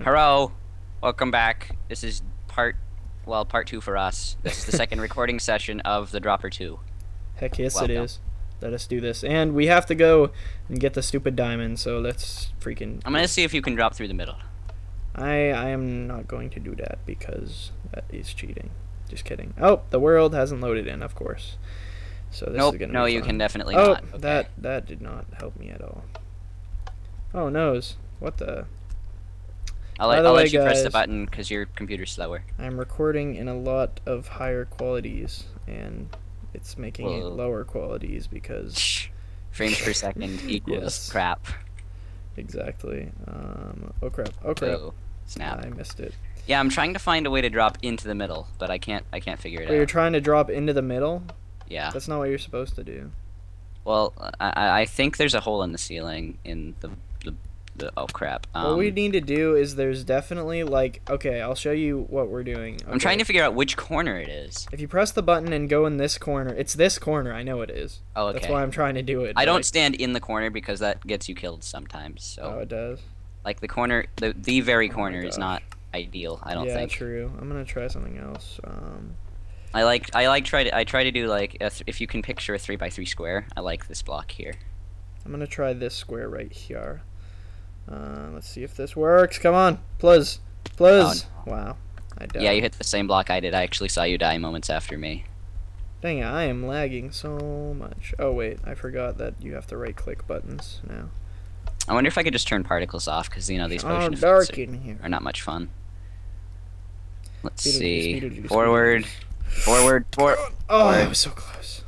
Hello, welcome back. This is part, well, part two for us. This is the second recording session of the Dropper Two. Heck yes, Welcome. it is. Let us do this, and we have to go and get the stupid diamond. So let's freaking. I'm gonna see if you can drop through the middle. I I am not going to do that because that is cheating. Just kidding. Oh, the world hasn't loaded in, of course. So this nope, is gonna no, you can definitely oh, not. Okay. that that did not help me at all. Oh noes, what the? I'll by let, the I'll way, let you press the button because your computer's slower. I'm recording in a lot of higher qualities, and it's making it Whoa. lower qualities because Frames per second equals Yes. crap. exactly. Um, oh crap! Oh crap! Oh, snap. I missed it. Yeah, I'm trying to find a way to drop into the middle, but I can't. I can't figure it Oh, you're trying to drop into the middle? yeah. That's not what you're supposed to do. Well, I, I- I think there's a hole in the ceiling in the the, oh crap. Um, what we need to do is there's definitely like okay, I'll show you what we're doing. I'm trying to figure out which corner it is. If you press the button and go in this corner, it's this corner. I know it is. Oh, okay. That's why I'm trying to do it. I don't stand in the corner because that gets you killed sometimes. So Oh, it does. like the corner, the the very Oh corner is not ideal. I don't yeah, think. true. I'm gonna try something else. Um, I like I like try to I try to do like a th- if you can picture a three by three square. I like this block here. I'm gonna try this square right here. Uh, let's see if this works. Come on, please, please. Wow, I died. Oh, Yeah, you hit the same block I did. I actually saw you die moments after me. Dang it, I am lagging so much. Oh wait, I forgot that you have to right-click buttons now. I wonder if I could just turn particles off because you know these Oh, potion effects dark are, in here. are not much fun. Let's Beetlejuice, see. Beetlejuice, Forward, forward, forward. Oh, I was so close.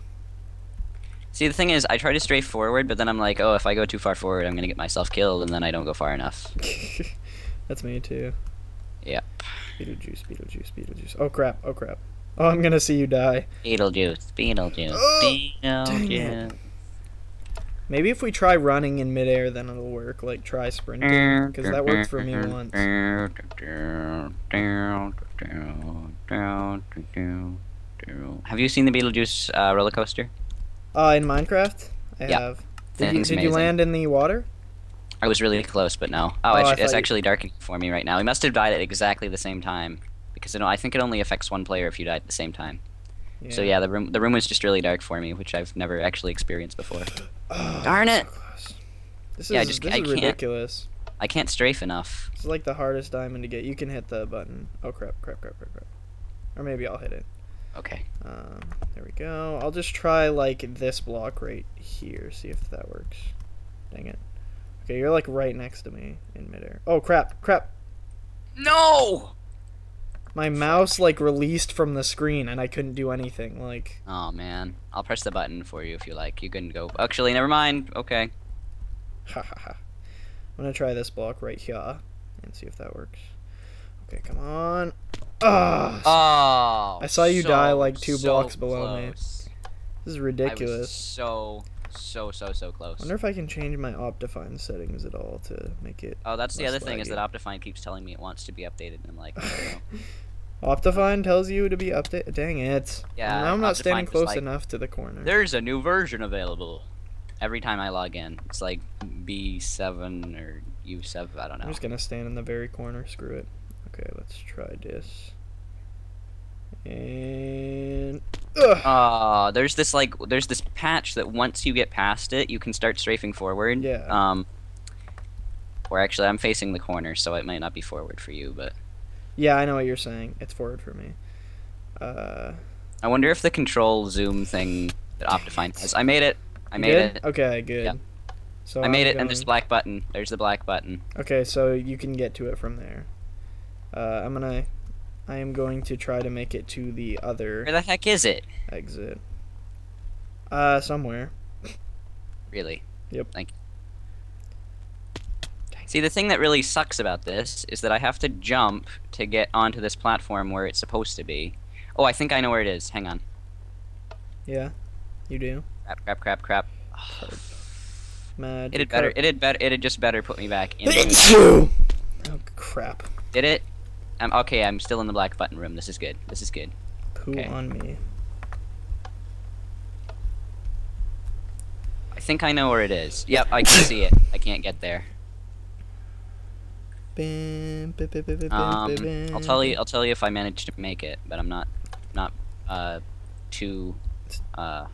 See, the thing is, I try to stray forward, but then I'm like, oh, if I go too far forward, I'm gonna get myself killed, and then I don't go far enough. That's me too. Yep. Beetlejuice, Beetlejuice, Beetlejuice. Oh crap, oh crap. Oh, I'm gonna see you die. Beetlejuice, Beetlejuice, Oh, Beetlejuice. Maybe if we try running in midair, then it'll work. Like try sprinting, because that worked for me once. Have you seen the Beetlejuice uh, roller coaster? Uh, in Minecraft, I Yeah, have. Did you, thing's did you land in the water? I was really close, but no. Oh, Oh, it's, you- actually darkening for me right now. We must have died at exactly the same time because you know, I think it only affects one player if you die at the same time. So yeah, the room the room was just really dark for me, which I've never actually experienced before. Oh, Darn it. This Yeah, I is just- this I is ridiculous. I can't strafe enough. This is like the hardest diamond to get. You can hit the button. Oh crap, crap, crap, crap, crap. Or maybe I'll hit it. Okay. Um, there we go. I'll just try like this block right here. See if that works. Dang it. Okay, you're like right next to me in midair. Oh crap, crap. No. My mouse like released from the screen and I couldn't do anything. Like, Oh man, I'll press the button for you if you like. You can go. Actually, never mind. Okay. ha ha ha. I'm gonna try this block right here and see if that works. Okay, come on. Ah, Oh. I saw you so, die, like, two so blocks below me. this is I was ridiculous. so so so so close. I wonder if I can change my Optifine settings at all to make it. Oh, that's the less other thing is that Optifine keeps telling me it wants to be updated, and I'm like, I don't know. Optifine tells you to be updated. Dang it. Yeah, Now I'm not Optifine standing close like- enough to the corner. There's a new version available. Every time I log in, it's like B7 or U7. I don't know. I'm just gonna stand in the very corner. Screw it. Okay, let's try this. And Ugh. Uh, there's this like there's this patch that once you get past it, you can start strafing forward. Yeah. Um. Or actually, I'm facing the corner, so it might not be forward for you, but yeah, I know what you're saying. It's forward for me. Uh, I wonder if the control zoom thing that Optifine has. I made it. I made it. Okay, good. Yeah. So I made I'm it, and this going- black button. There's the black button. Okay, so you can get to it from there. Uh, I'm gonna. I am going to try to make it to the other Where the heck is it? exit. Uh, somewhere. Really? Yep. Thank you. See, the thing that really sucks about this is that I have to jump to get onto this platform where it's supposed to be. Oh, I think I know where it is. Hang on. Yeah, you do. Crap, crap, crap, crap. Mad. It had better. It had better. It had just better put me back in. Thank you. Oh crap! Did it? Um, okay, I'm still in the black button room. This is good. This is good. Poo Okay. on me. I think I know where it is. Yep, I can see it. I can't get there. Um, I'll tell you. I'll tell you if I manage to make it, but I'm not, not, uh, too, uh,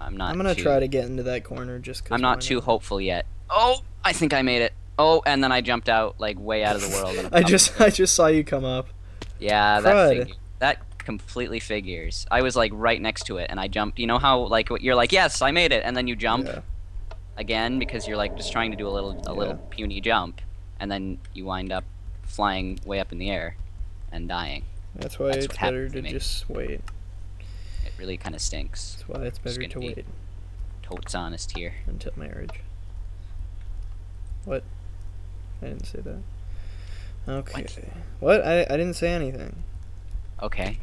I'm not. I'm gonna too, try to get into that corner just because. I'm not too hopeful yet. Oh, I think I made it. Oh, and then I jumped out like way out of the world. and I just I just saw you come up. Yeah, that that completely figures. I was like right next to it, and I jumped. You know how like you're like, yes, I made it, and then you jump Yeah. again because you're like just trying to do a little a little puny jump, and then you wind up flying way up in the air and dying. That's why That's it's better to to just wait. It really kind of stinks. That's why it's better to wait Totes honest here. until marriage. What? I didn't say that. Okay. What? I I didn't say anything. Okay.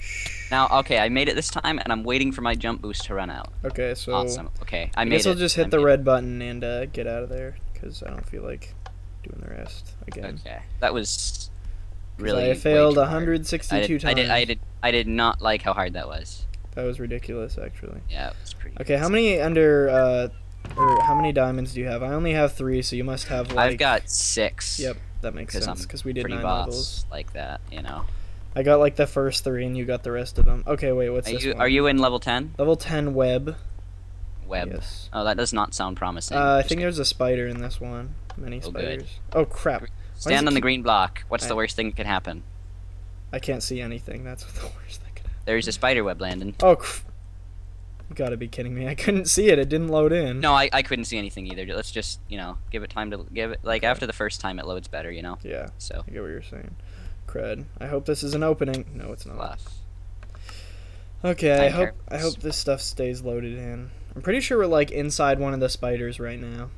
Now, okay, I made it this time, and I'm waiting for my jump boost to run out. Okay, so awesome. Okay, I, I made guess it. I'll just hit I the made it. red button and uh, get out of there because I don't feel like doing the rest again. Okay, that was really. I failed 162 I did, times. I did. I did. I did not like how hard that was. That was ridiculous, actually. Yeah, it was pretty. Okay, how many under uh, or how many diamonds do you have? I only have three, so you must have like. I've got six. Yep, that makes sense because we did nine levels. like that, you know. I got like the first three, and you got the rest of them. Okay, wait, what's Are this you one? are you in level ten? level 10 web? Web. Yes. Oh, that does not sound promising. Uh, I think kidding. there's a spider in this one. Many Oh, good. spiders. Oh crap! stand it on the green block. What's the worst thing that can happen? I can't see anything. That's the worst thing. could happen. There's a spider web, Landon. Oh, you gotta be kidding me! I couldn't see it. It didn't load in. No, I, I couldn't see anything either. Let's just you know give it time to give it like Okay. after the first time it loads better, you know. Yeah, So I get what you're saying. Cred. I hope this is an opening. No, it's not. left. Okay, I Time hope I hope this stuff stays loaded in. I'm pretty sure we're like inside one of the spiders right now.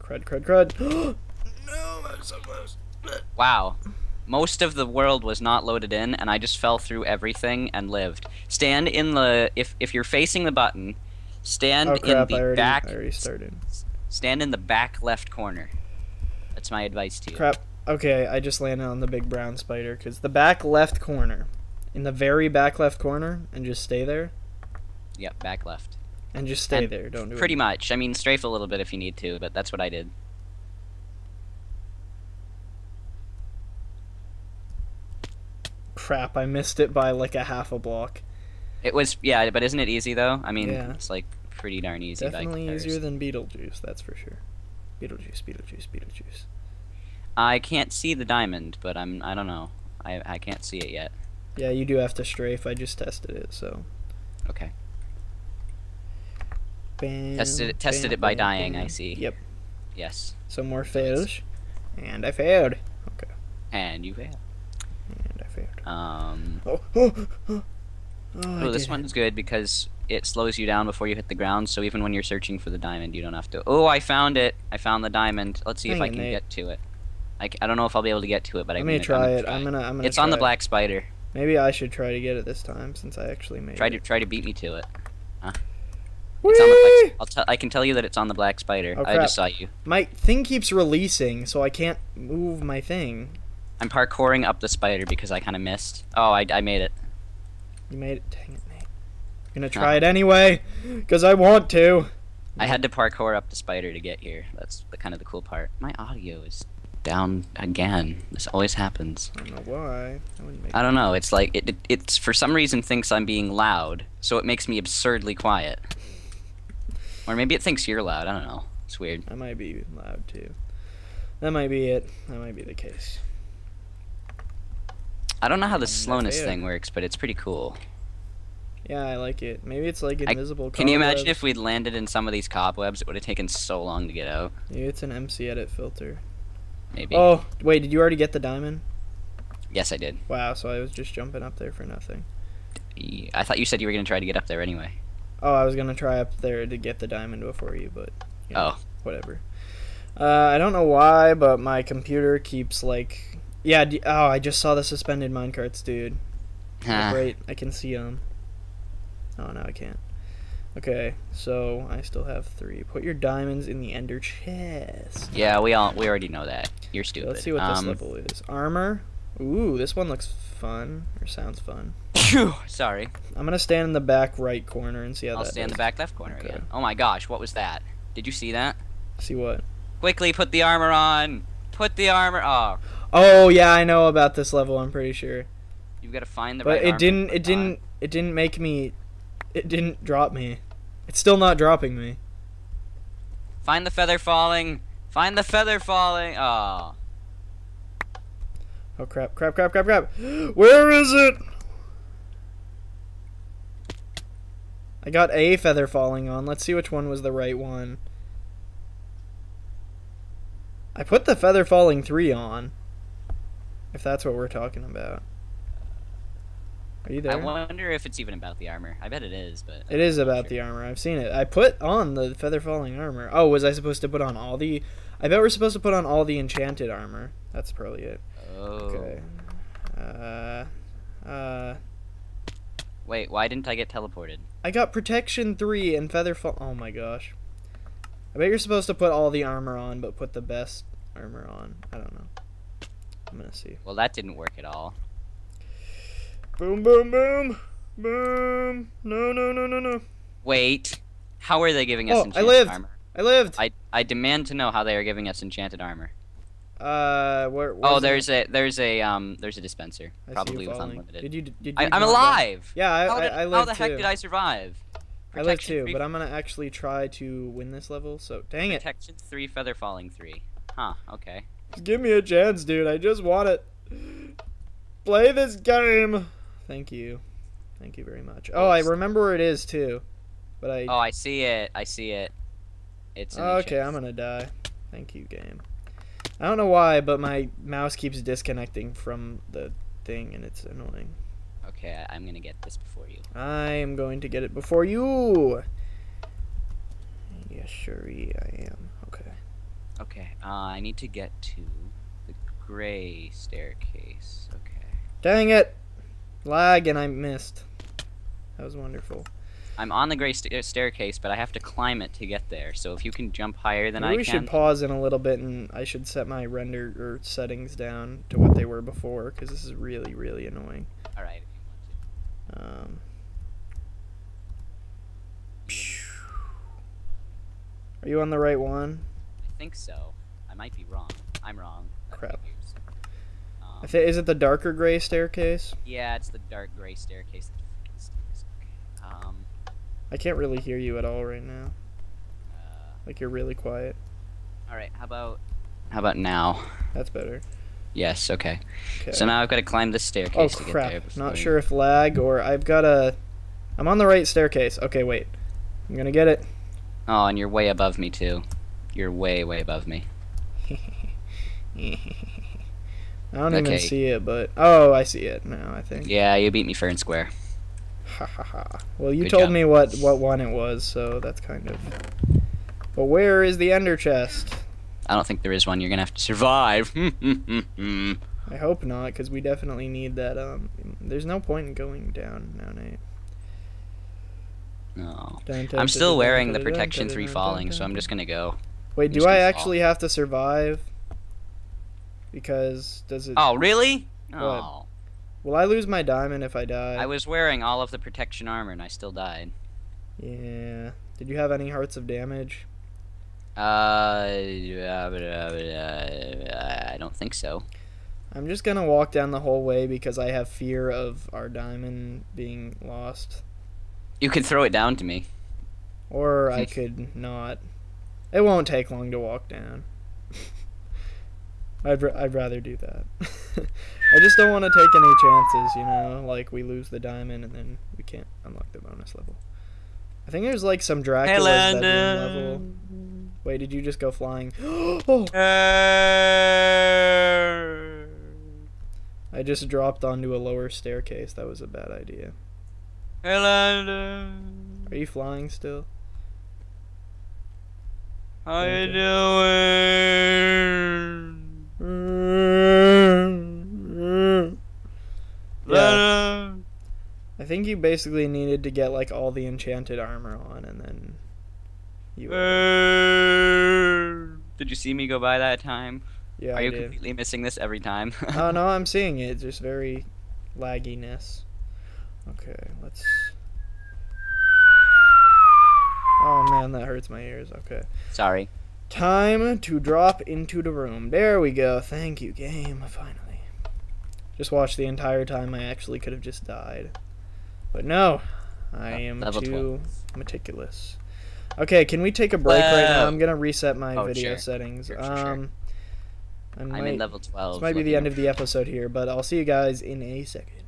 Crud, crud, crud. no, I'm so close. Wow. Most of the world was not loaded in, and I just fell through everything and lived. Stand in the if if you're facing the button, stand Oh in the already, back. I already started. Stand in the back left corner. That's my advice to you. Crap. Okay, I just landed on the big brown spider because the back left corner, in the very back left corner, and just stay there, Yep, back left. and just stay And there. Don't do Pretty it. much. I mean, strafe a little bit if you need to, but that's what I did. Crap! I missed it by like a half a block. It was yeah, but isn't it easy though? I mean, Yeah. it's like pretty darn easy. Definitely easier than Beetlejuice. That's for sure. Beetlejuice, Beetlejuice, Beetlejuice. I can't see the diamond, but I'm I don't know. I I can't see it yet. Yeah, you do have to strafe. I just tested it, so. Okay. Bam, Tested it- tested bam, it by bam, dying, I see. Yep. Yes. Some more fails, and I failed. Okay. And you failed. And I failed. Um. Oh, oh, oh. oh this one's good because it slows you down before you hit the ground. So even when you're searching for the diamond, you don't have to. Oh, I found it! I found the diamond. Let's see if I can Nate. get to it. I don't know if I'll be able to get to it, but Let I'm me gonna, try I'm gonna it. I'm gonna. I'm gonna. It's on the it. black spider. Maybe I should try to get it this time since I actually made Try it. to try to beat me to it. Whee! It's on tell. Can tell you that it's on the black spider. Oh, I just saw you. My thing keeps releasing, so I can't move my thing. I'm parkouring up the spider because I kind of missed. Oh, I, I made it. You made it. Dang it, mate. I'm gonna try it anyway, cause I want to. I had to parkour up the spider to get here. That's the kind of the cool part. My audio is down again. This always happens. I don't know why. I wouldn't make. I don't know. It's like it, it. It's for some reason thinks I'm being loud, so it makes me absurdly quiet. Or maybe it thinks you're loud. I don't know. It's weird. I might be loud too. That might be it. That might be the case. I don't know how the slowness thing works, but it's pretty cool. Yeah, I like it. Maybe it's like I- invisible. Can you imagine if we'd landed in some of these cobwebs? It would have taken so long to get out. Maybe it's an MC edit filter. Maybe. Oh, wait, did you already get the diamond? Yes, I did. Wow, so I was just jumping up there for nothing. I thought you said you were gonna try to get up there anyway. Oh, I was gonna try up there to get the diamond before you, but you know, Oh. whatever. Uh, I don't know why, but my computer keeps like, yeah. D- oh, I just saw the suspended minecarts, dude. Like, right, I can see them. Oh no, I can't. Okay, so I still have three. Put your diamonds in the ender chest. Yeah, we all we already know that. You're stupid. let's see what this um, level is. Armor. Ooh, this one looks fun or sounds fun. phew, sorry. I'm gonna stand in the back right corner and see how I'll that. stay in the back left corner Okay. again. Oh my gosh, what was that? Did you see that? See what? Quickly put the armor on. Put the armor. Oh. Oh yeah, I know about this level. I'm pretty sure. You've got to find the but right. it didn't. It didn't. It didn't make me. It didn't drop me. It's still not dropping me. Find the feather falling. Find the feather falling. Oh. Oh crap! Crap! Crap! Crap! Crap! Where is it? I got a feather falling on. Let's see which one was the right one. I put the feather falling three on. If that's what we're talking about. Are you there? I wonder if it's even about the armor. I bet it is, but it is about sure. the armor. I've seen it. I put on the feather falling armor. Oh, was I supposed to put on all the? I bet we're supposed to put on all the enchanted armor. That's probably it. Oh. Okay. Uh. Uh. Wait, why didn't I get teleported? I got protection three and feather fall. Oh my gosh. I bet you're supposed to put all the armor on, but put the best armor on. I don't know. I'm gonna see. Well, that didn't work at all. Boom, boom, boom, boom. No, no, no, no, no. Wait. How are they giving us oh, enchanted I lived. armor? I lived. I I demand to know how they are giving us enchanted armor. Uh, where? Oh, there's it? a there's a um there's a dispenser, I probably with unlimited. Did you? Did you? I, am alive. Yeah, I, how did, I, I How the heck too. did I survive? I lived too, but I'm gonna actually try to win this level. So dang it. Protection three, feather falling three. Huh. Okay. Just give me a chance, dude. I just want it. Play this game. Thank you. Thank you very much. Oh, I remember where it is too, but I. Oh, I see it. I see it. It's. okay, I'm gonna die. Thank you, game. I don't know why, but my mouse keeps disconnecting from the thing, and it's annoying. Okay, I'm gonna get this before you. I am going to get it before you. Yes, sure, I am. Okay. Uh, I need to get to the gray staircase. Okay. Dang it! Lag, and I missed. That was wonderful. I'm on the gray st staircase, but I have to climb it to get there. So if you can jump higher than Maybe I we can. should pause in a little bit, and I should set my render or settings down to what they were before, because this is really, really annoying. All right. Um. Are you on the right one? I think so. I might be wrong. I'm wrong. Crap. Um, is it the darker gray staircase? Yeah, it's the dark gray staircase. Um, I can't really hear you at all right now. Uh, like you're really quiet. All right. How about how about now? That's better. Yes. Okay. okay. So now I've got to climb this staircase oh, to crap. Not sure if lag or I've got a. I'm on the right staircase. Okay, wait. I'm gonna get it. Oh, and you're way above me too. You're way, way above me. I don't okay. even see it, but oh, I see it now. I think. Yeah, you beat me fair and square. Ha ha ha. Well, you Good told job. me what what one it was, so that's kind of. But where is the ender chest? I don't think there is one. You're gonna have to survive. I hope not, because we definitely need that. Um, there's no point in going down now, Nate. No. I'm still wearing the protection three falling, so I'm just gonna go. Wait, do I actually have to survive? Because does it? Oh, really? What? Oh. Will I lose my diamond if I die? I was wearing all of the protection armor and I still died. Yeah. Did you have any hearts of damage? Uh, I don't think so. I'm just gonna walk down the whole way because I have fear of our diamond being lost. You could throw it down to me. Or I could not. It won't take long to walk down. I'd, I'd rather do that. I just don't want to take any chances, you know? Like, we lose the diamond and then we can't unlock the bonus level. I think there's, like, some Dracula's hey, level. Wait, did you just go flying? oh! I just dropped onto a lower staircase. That was a bad idea. Hello. Are you flying still? How you doing? Yeah. I think you basically needed to get like all the enchanted armor on and then you Did you see me go by that time? Yeah, Are I you did. completely missing this every time? oh no, I'm seeing it. It's just very lagginess. Okay, let's. Oh man, that hurts my ears. Okay. Sorry. Time to drop into the room. There we go. Thank you, game. Finally. Just watched the entire time. I actually could have just died. But no. I am Level too 12. meticulous. Okay, can we take a break right now? I'm gonna reset my oh, video sure. settings. Sure, sure, um, I am in level 12. This might be the end of the episode here, but I'll see you guys in a second.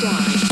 Die.